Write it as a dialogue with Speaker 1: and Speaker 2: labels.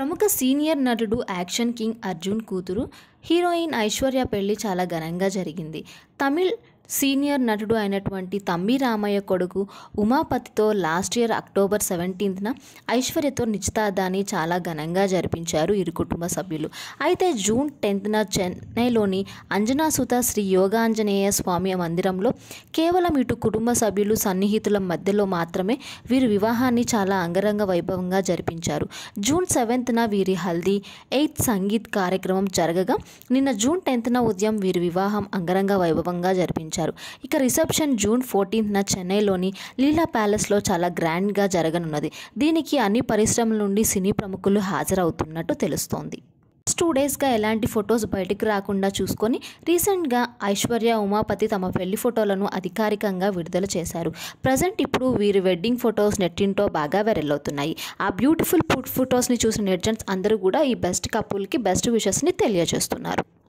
Speaker 1: ప్రముఖ సీనియర్ నటుడు action king Arjun కూతురు హీరోయిన్ ఐశ్వర్య పెళ్ళి చాలా ఘనంగా జరిగింది. తమిళ్ సీనియర్ నటుడు అయినటువంటి తమ్మి రామయ్య కొడుకు ఉమాపతితో లాస్ట్ ఇయర్ అక్టోబర్ సెవెంటీన్త్న ఐశ్వర్యతో నిశ్చితార్థాన్ని చాలా ఘనంగా జరిపించారు ఇరు కుటుంబ సభ్యులు. అయితే జూన్ టెన్త్న చెన్నైలోని అంజనాసుత శ్రీ యోగాంజనేయ స్వామి మందిరంలో కేవలం ఇటు కుటుంబ సభ్యులు సన్నిహితుల మధ్యలో మాత్రమే వీరి వివాహాన్ని చాలా అంగరంగ వైభవంగా జరిపించారు. జూన్ సెవెంత్న వీరి హల్దీ ఎయిత్ సంగీత్ కార్యక్రమం జరగగా నిన్న జూన్ టెన్త్న ఉదయం వీరి వివాహం అంగరంగ వైభవంగా జరిపించారు. ఇక రిసెప్షన్ జూన్ ఫోర్టీన్త్న చెన్నైలోని లీలా ప్యాలెస్లో చాలా గ్రాండ్గా జరగనున్నది. దీనికి అన్ని పరిశ్రమల నుండి సినీ ప్రముఖులు హాజరవుతున్నట్టు తెలుస్తోంది. టూ డేస్గా ఎలాంటి ఫొటోస్ బయటికి రాకుండా చూసుకొని రీసెంట్గా ఐశ్వర్య ఉమాపతి తమ పెళ్ళి ఫోటోలను అధికారికంగా విడుదల చేశారు. ప్రజెంట్ ఇప్పుడు వీరి వెడ్డింగ్ ఫొటోస్ నెట్టింటో బాగా వైరల్ అవుతున్నాయి. ఆ బ్యూటిఫుల్ ఫుడ్ ఫొటోస్ని చూసిన నెటిజన్స్ అందరూ కూడా ఈ బెస్ట్ కపుల్కి బెస్ట్ విషెస్ని తెలియజేస్తున్నారు.